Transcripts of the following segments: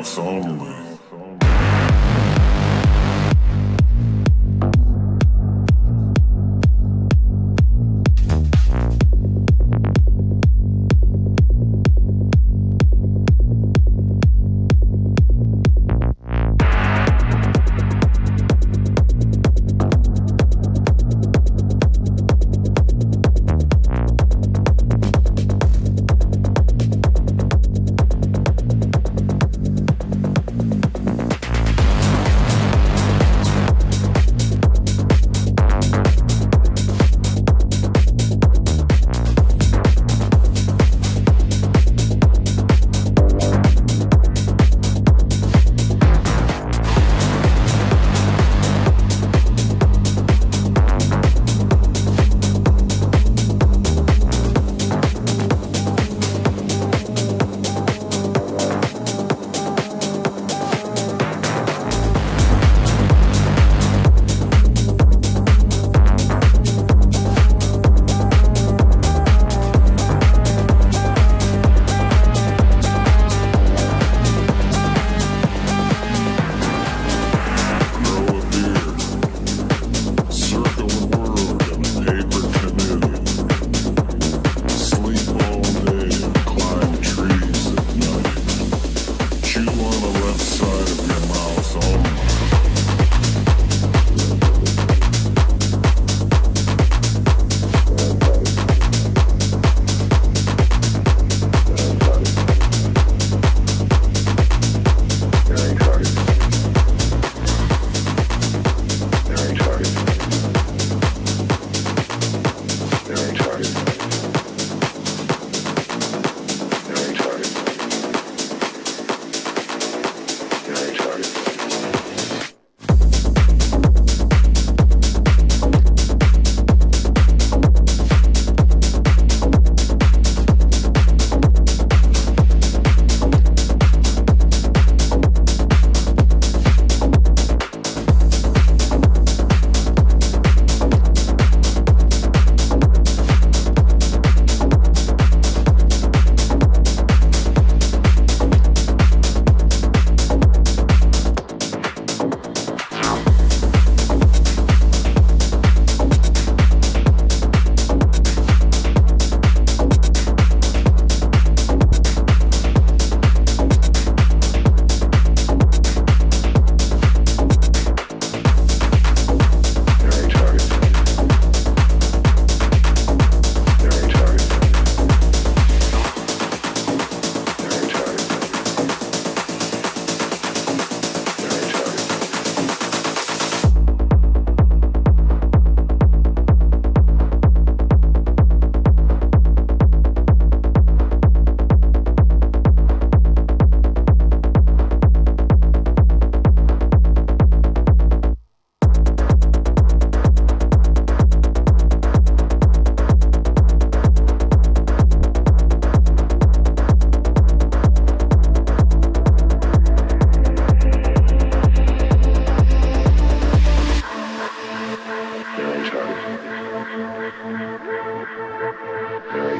Your mouth only.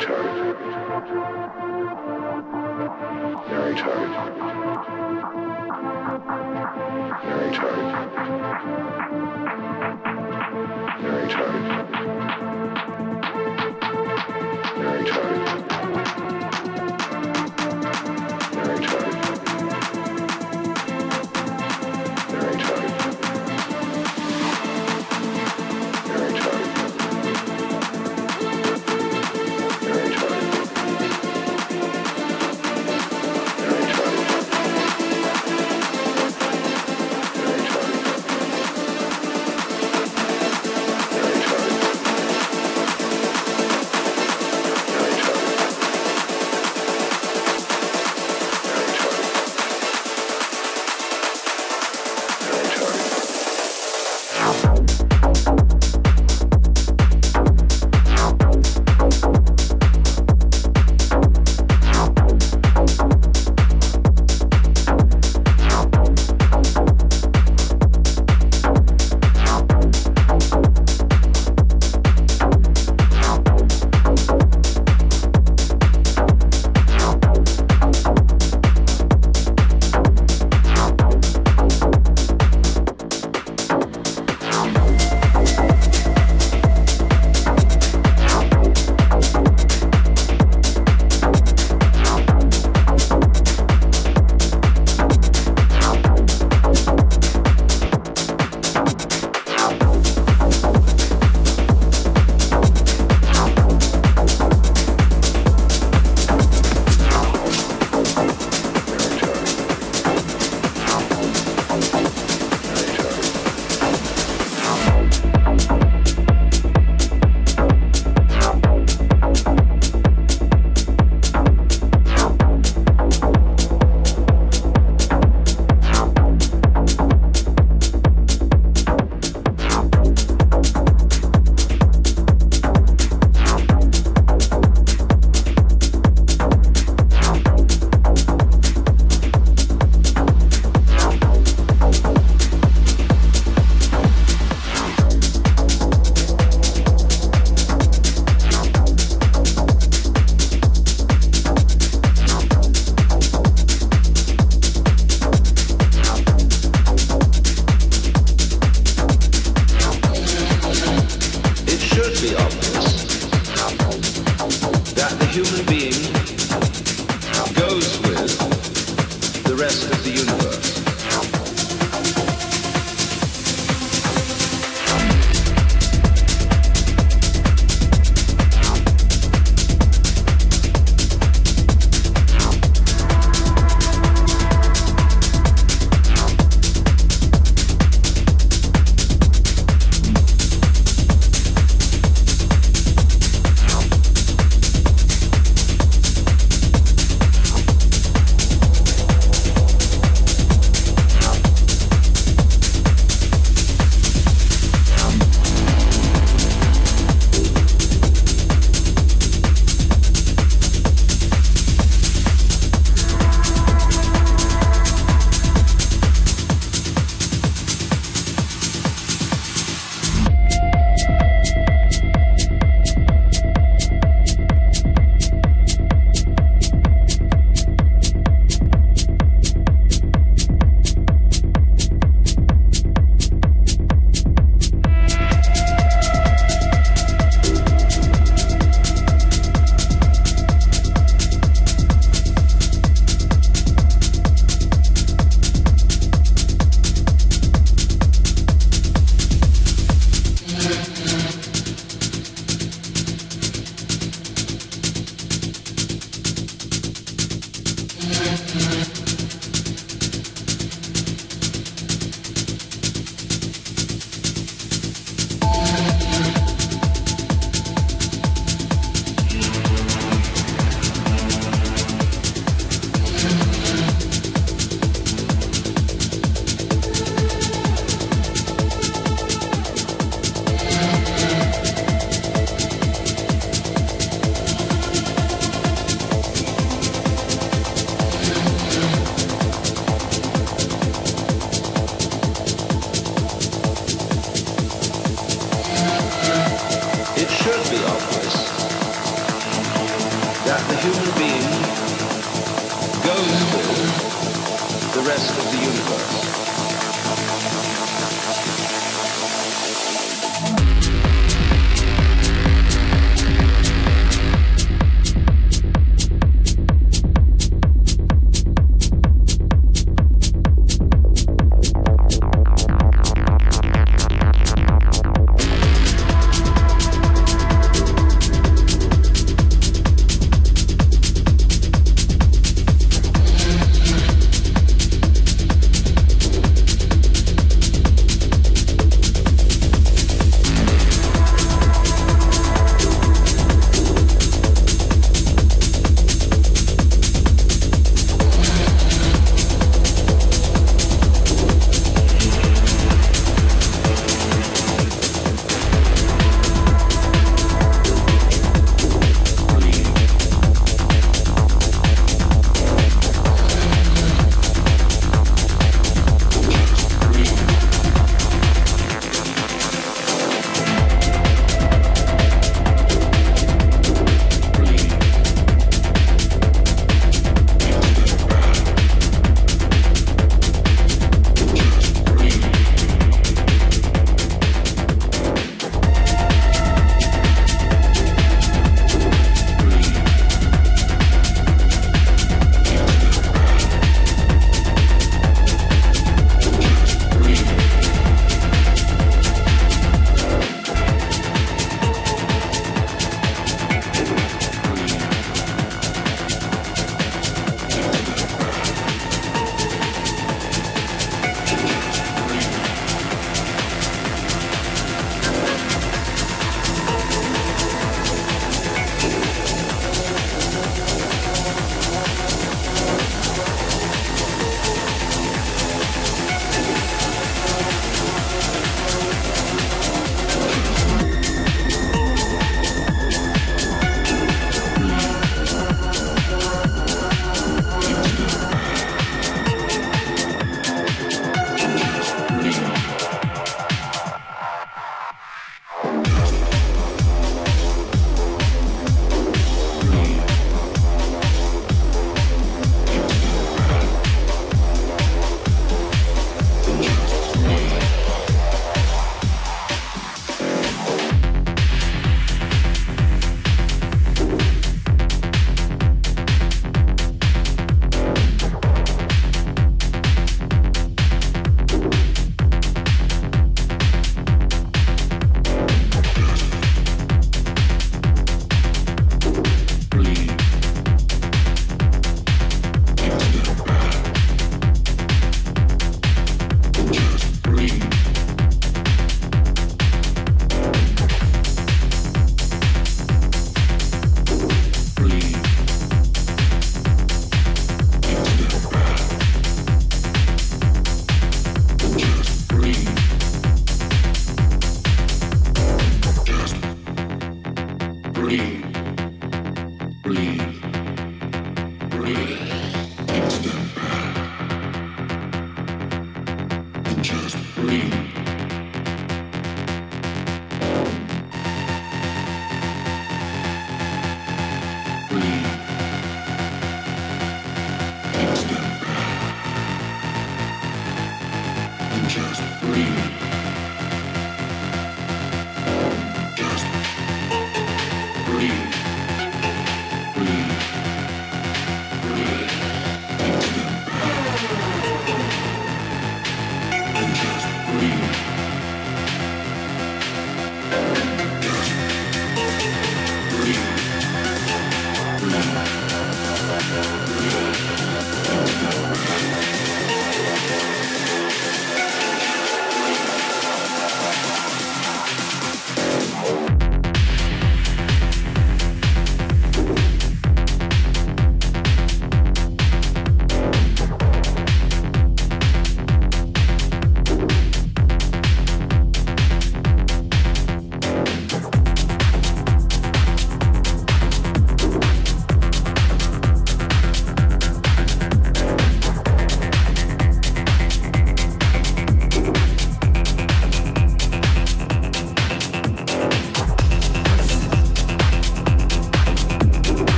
tired. Very tired. Very tired. Very tired.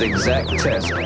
Exact test.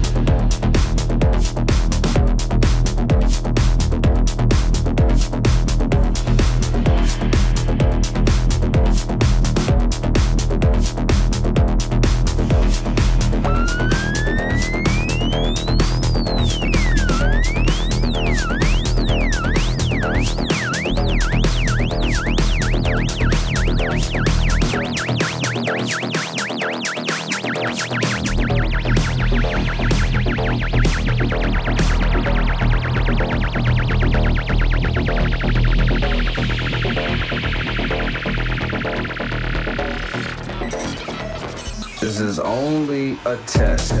test.